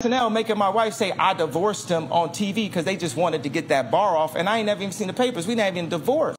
SNL making my wife say I divorced him on TV because they just wanted to get that bar off, and I ain't never even seen the papers. We not even divorced.